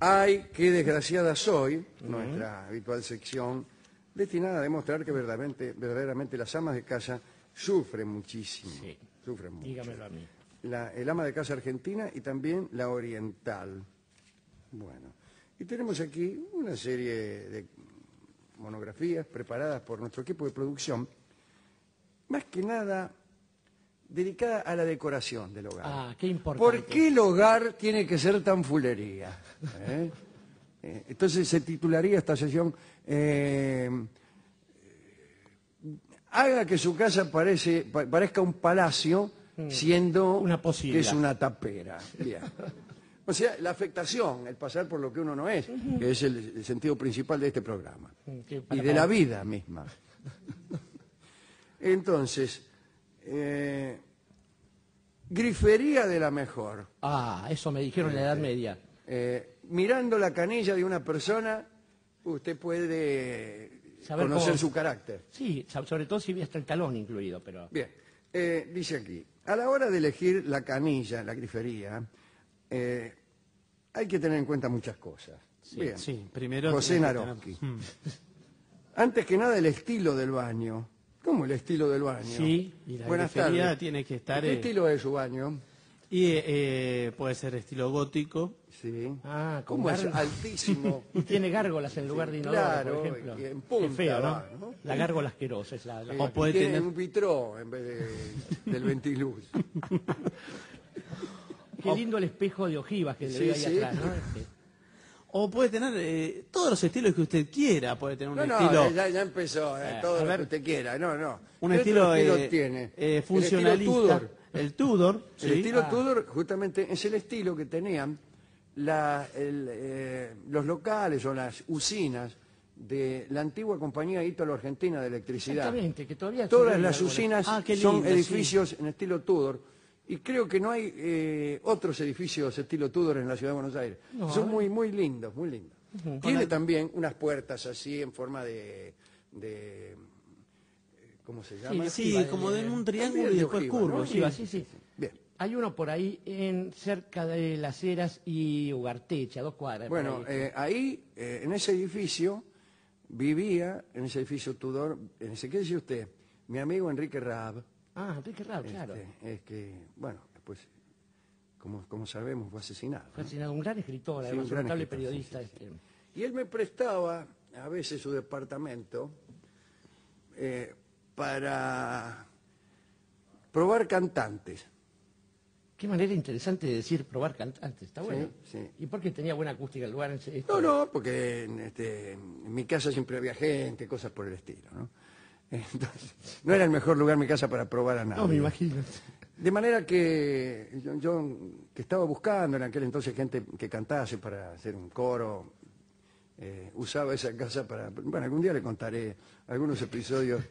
Ay, qué desgraciada soy, nuestra habitual sección, destinada a demostrar que verdaderamente, verdaderamente las amas de casa sufren muchísimo. Sí. Sufren mucho. Dígamelo a mí. La- el ama de casa argentina y también la oriental. Bueno, y tenemos aquí una serie de monografías preparadas por nuestro equipo de producción, más que nada dedicada a la decoración del hogar. Ah, qué importante. ¿Por qué el hogar tiene que ser tan fulería? ¿Eh? Eh, Entonces se titularía esta sesión eh, Haga que su casa parece, pa- parezca un palacio siendo Mm. Una posilga. que es una tapera. Bien. O sea, la afectación, el pasar por lo que uno no es, que es el, el sentido principal de este programa. Mm, Y de la vida misma. Entonces, eh, grifería de la mejor. Ah, eso me dijeron en la Edad Media. Eh, mirando la canilla de una persona, usted puede Saber conocer cómo- su carácter. Sí, sobre todo si hasta el talón incluido, pero... Bien, eh, dice aquí, a la hora de elegir la canilla, la grifería, eh, hay que tener en cuenta muchas cosas. Bien. Sí, primero... José tiene que Naroski. tener- Mm. Antes que nada, el estilo del baño. ¿Cómo el estilo del baño? Sí, Y la Buenas grifería tardes. tiene que estar... ¿Qué eh, estilo es su baño? Y eh, puede ser estilo gótico. Sí. Ah, con ¿Cómo es altísimo? Y tiene gárgolas en lugar de inodoro, claro, por ejemplo. en punta Qué feo, ¿no? va, ¿no? La gárgola asquerosa es la... la- O puede Tiene tener- un vitró en vez de- del ventiluz. Qué lindo el espejo de ojivas que le Sí, veo ahí sí. atrás, ¿no? Este, O puede tener eh, todos los estilos que usted quiera. Puede tener un No, no, estilo... ya, ya empezó, eh, Eh, todo a lo ver. que usted quiera. No, no. Un ¿Qué estilo, otro estilo eh, tiene? eh, El estilo funcionalista. Tudor. El Tudor. El sí. estilo Ah. Tudor justamente es el estilo que tenían la- el, eh, los locales o las usinas de la antigua compañía Ítalo-Argentina de Electricidad. Exactamente, que todavía... Todas las usinas Ah, son edificios en estilo Tudor y creo que no hay eh, otros edificios estilo Tudor en la ciudad de Buenos Aires. No, son ver. muy muy lindos, muy lindos. Tiene también unas puertas así en forma de, de- ¿cómo se llama? Sí, Ojiva, como de- de un triángulo y después curvo. sí. Sí, sí. Bien. Hay uno por ahí en cerca de Las Heras y Ugarteche, a dos cuadras. por Bueno, ahí. eh, ahí, eh, en ese edificio, vivía, en ese edificio Tudor, en ese, ¿qué dice usted? Mi amigo Enrique Raab, Ah, Enrique Rao, claro. este, es que, bueno, después, como, como sabemos, fue asesinado. Fue asesinado un gran escritor, Sí, además, un gran notable escritor, periodista. sí, sí, este. Y él me prestaba a veces su departamento eh, para probar cantantes. Qué manera interesante de decir probar cantantes, está bueno. sí. ¿Y por qué tenía buena acústica el lugar? Este- No, no, porque en, este, en mi casa siempre había gente, cosas por el estilo, ¿no? Entonces, no era el mejor lugar mi casa para probar a nadie. No, me imagino. De manera que yo, yo que estaba buscando en aquel entonces gente que cantase para hacer un coro, eh, usaba esa casa para... Bueno, algún día le contaré algunos episodios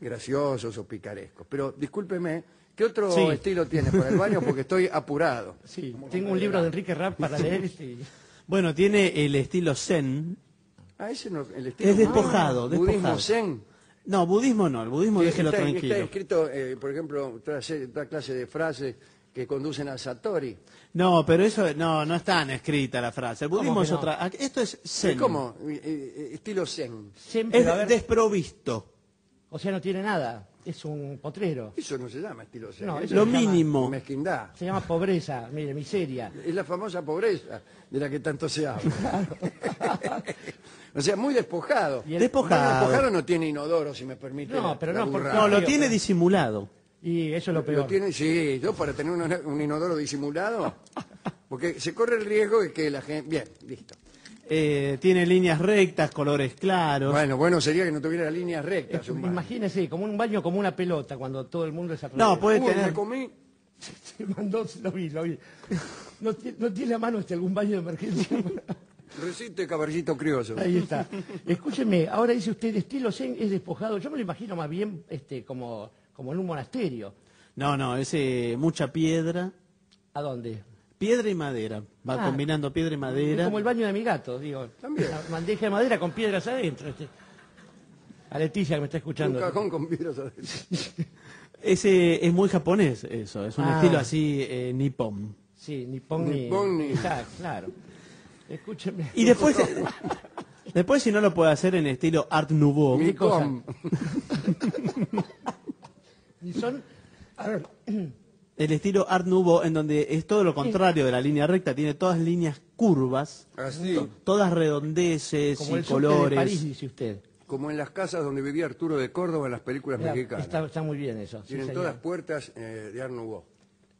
graciosos o picarescos. Pero discúlpeme, ¿qué otro Sí. estilo tiene para el baño? Porque estoy apurado. Sí, tengo un libro de Enrique Rapp para leer. Este, Bueno, tiene el estilo zen. Ah, ese no, el estilo... Es despojado, Ah, Budismo despojado. zen. No, budismo no. El budismo Sí, déjelo está, tranquilo. está escrito, eh, por ejemplo, toda, serie- toda clase de frases que conducen al Satori. No, pero eso no, no está escrita la frase. El budismo es no? otra. Esto es zen. ¿Y ¿Cómo? Eh, eh, estilo zen. siempre Es a desprovisto. O sea, no tiene nada. Es un potrero. Eso no se llama estilo zen. No, eso Lo se llama- mínimo. Mezquindad. Se llama pobreza, mire, miseria. Es la famosa pobreza de la que tanto se habla. o sea, muy despojado. Y el- Despojado. Despojado no tiene inodoro, si me permite. No, la- pero la no, porque-. No, lo tiene disimulado. Y eso es lo peor. Lo tiene, sí, yo para tener un, un inodoro disimulado, porque se corre el riesgo de que la gente... Bien, listo. Eh, tiene líneas rectas, colores claros. Bueno, bueno sería que no tuviera líneas rectas. un baño. Imagínese, como un baño como una pelota, cuando todo el mundo es al No, revés. puede Uy, tener. me comí... Se mandó, lo vi, lo vi. ¿No, ti- no tiene a mano este algún baño de emergencia? Recite caballito crioso. Ahí está. Escúcheme, ahora dice usted, estilo zen es despojado. Yo me lo imagino más bien este, como, como en un monasterio. No, no, es eh, mucha piedra. ¿A dónde? Piedra y madera. Va Ah. combinando piedra y madera. Como el baño de mi gato, digo. También. Una bandeja de madera con piedras adentro. este. A Leticia que me está Un escuchando. cajón con vidrios adentro. Ese es muy japonés, eso. Es un Ah. estilo así eh, nipón. Sí, ni pon ni... Ni pon ni- claro. Escúcheme. Y después, después si no lo puede hacer en estilo Art Nouveau. Cosa? Y son. A ver, El estilo Art Nouveau en donde es todo lo contrario de la línea recta, tiene todas líneas curvas, Así, todas redondeces como y el subte de colores. París, dice usted. como en las casas donde vivía Arturo de Córdoba en las películas Mira, mexicanas. está, está muy bien eso. sí, Tienen señor. todas puertas eh, de Art Nouveau.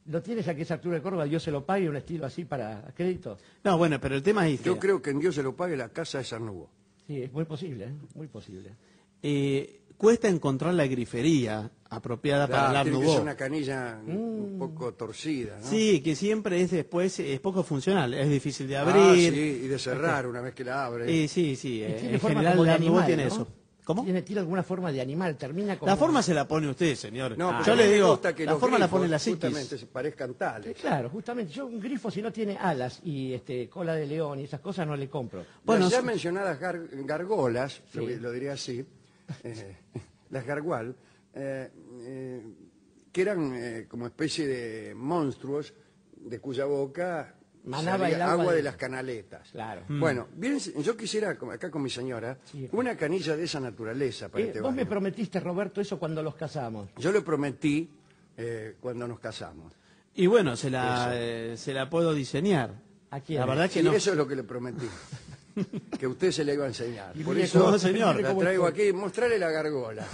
¿Lo tiene ya que es Arturo de Córdoba? Dios se lo pague, un estilo así para crédito. No, bueno, pero el tema es que Yo creo que en Dios se lo pague la casa de Nouveau. Sí, es muy posible, ¿eh? muy posible. eh, cuesta encontrar la grifería apropiada para el Art Nouveau. una canilla un poco torcida, ¿no? Sí, que siempre es después, es poco funcional, es difícil de Ah, abrir. sí, y de cerrar una vez que la abre. Eh, sí, sí, eh, en general el de Art Nouveau tiene ¿no? eso. ¿Cómo? Tiene, tiene alguna forma de animal, termina como... La forma se la pone usted, señor. No, Ah. Yo le digo, gusta que la forma la pone la Justamente psiquis. se parezcan tales. Claro, justamente. Yo un grifo si no tiene alas y este cola de león y esas cosas no le compro. Bueno, las ya mencionadas gar- gargolas, Sí. lo, lo diría así, eh, las gargual, eh, eh, que eran eh, como especie de monstruos de cuya boca Manaba el agua agua de... de- las canaletas. Claro. Bueno, bien, yo quisiera, como acá con mi señora, Sí. una canilla de esa naturaleza para Eh, este vos me baño. prometiste, Roberto, eso cuando los casamos. Yo le prometí eh, cuando nos casamos. Y bueno, se la, eh, se la puedo diseñar. ¿A quién? La verdad que Sí, no. eso es lo que le prometí. que usted se le iba a enseñar. Y Por eso cómo- señor. la traigo aquí, mostrarle la gargola.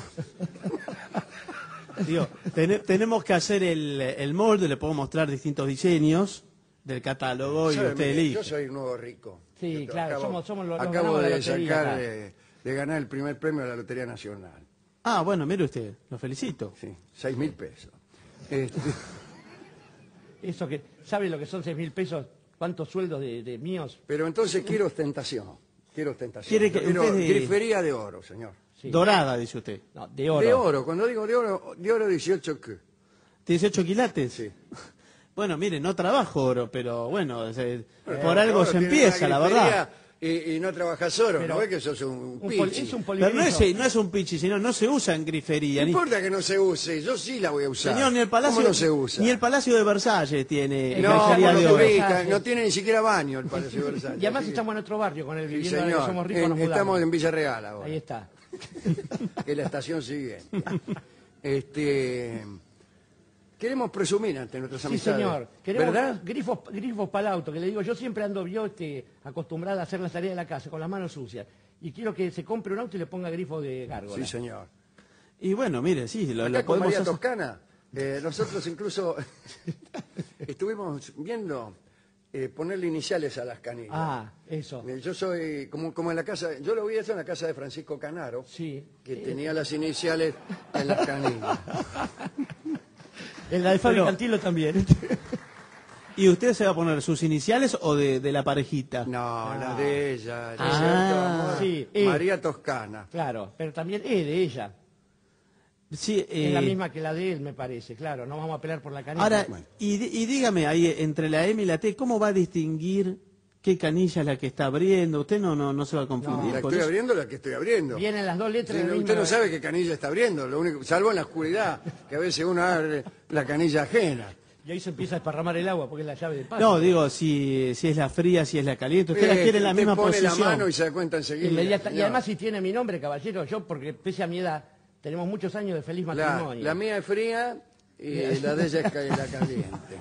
Digo, ten- tenemos que hacer el, el molde, le puedo mostrar distintos diseños del catálogo y ¿Sabe, usted mire, elige. Yo soy nuevo rico. Sí, Yo claro, somos- somos los- Acabo ganamos la de lotería sacar, de, de ganar el primer premio de la Lotería Nacional. Ah, bueno, mire usted, lo felicito. Sí, seis mil pesos. Este, Eso que, ¿sabe lo que son seis mil pesos? ¿Cuántos sueldos de, de míos? pero entonces quiero ostentación. Quiero ostentación. Quiere que quiero usted de- grifería de oro, señor. Sí. Dorada, dice usted. No, de oro. De oro, cuando digo de oro, de oro 18 qué. 18 quilates. Sí. Bueno, mire, no trabajo oro, pero bueno, se- por algo oro se empieza, la verdad. Y, y no trabajas oro, Pero- ¿no ves que sos un, Un pol- pichi? es un Pero no es, no es un pichi, sino no se usa en grifería. No Ni, importa que no se use, yo sí la voy a usar. señor, ni el Palacio, ¿Cómo no se usa? ni el Palacio de Versalles tiene No, grifería de oro. no tiene ni siquiera baño el Palacio de Versalles. Y además así que- estamos en otro barrio con el Sí, viviendo ahora que señor. somos ricos, En- nos mudamos. estamos en Villarreal ahora, Ahí está. que es la estación siguiente. Este, queremos presumir ante nuestras Sí, amistades. señor. Queremos ¿Verdad? grifos, grifos para el auto, que le digo, yo siempre ando yo este, acostumbrada a hacer las tareas de la casa con las manos sucias. Y quiero que se compre un auto y le ponga grifo de gárgola. Sí, señor. Y bueno, mire, sí, lo, lo Acá con podemos María hacer. Toscana, eh, nosotros incluso estuvimos viendo eh, ponerle iniciales a las canillas. Ah, eso. Eh, Yo soy, como, como en la casa, yo lo vi eso en la casa de Francisco Canaro, Sí. que tenía las iniciales en las canillas. En la de Fabio Pero- Cantilo también. ¿Y usted se va a poner sus iniciales o de, de la parejita? No, la de ella, ¿no es Ah, cierto, amor? sí, eh. María Toscana. Claro, pero también es de ella. Sí, Es la eh, misma que la de él, me parece. Claro, no vamos a pelear por la canilla. Ahora, Bueno. y, di- y dígame ahí, entre la M y la T, ¿cómo va a distinguir qué canilla es la que está abriendo? Usted no, no, no se va a confundir. La con estoy eso? abriendo la que estoy abriendo. Vienen las dos letras Sí, del usted mismo- no sabe qué canilla está abriendo, lo único, salvo en la oscuridad, que a veces uno abre la canilla ajena. Y ahí se empieza a desparramar el agua porque es la llave de paso. No, digo, si, si es la fría, si es la caliente. Usted la Eh, quiere en la usted misma pone posición. la mano y se da cuenta enseguida. Inmediata- y señor. además si tiene mi nombre, caballero, yo, porque pese a mi edad, tenemos muchos años de feliz la, matrimonio. la mía es fría y la de ella es ca- la caliente.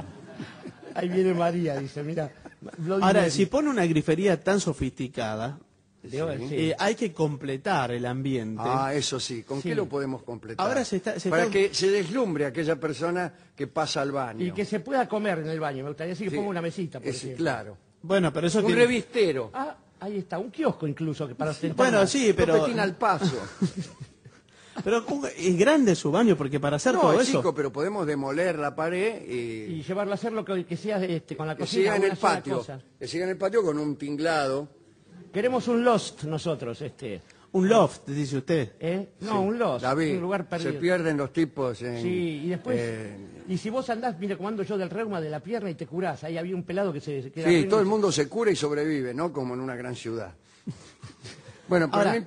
Ahí viene María, dice, mira. Bloody Ahora, Mary. si pone una grifería tan sofisticada, eh, hay que completar el ambiente. Ah, eso sí, ¿con Sí. qué lo podemos completar? Ahora se está- se Para está- que se deslumbre aquella persona que pasa al baño. Y que se pueda comer en el baño. Me gustaría decir que Sí. ponga una mesita, por Es- ejemplo. Claro. Bueno, pero eso Un tiene- revistero. Ah, ahí está, un kiosco incluso que para ostentar Bueno, sí, pero, Copetín al paso. pero es grande su baño porque para hacer no, todo es eso... chico, pero podemos demoler la pared Y y llevarlo a hacer lo que, que sea este, con la que cocina. siga en el patio. Que siga en el patio con un tinglado. Queremos un lost nosotros, este. Un loft, dice usted. ¿eh? No, un lost, David, un lugar perdido. se pierden los tipos en... Sí, y después, eh, y si vos andás, mira, como ando yo del reuma de la pierna y te curás, ahí había un pelado que se, queda sí, todo el mundo se cura y sobrevive, ¿no? Como en una gran ciudad. bueno, pero Ahora, no.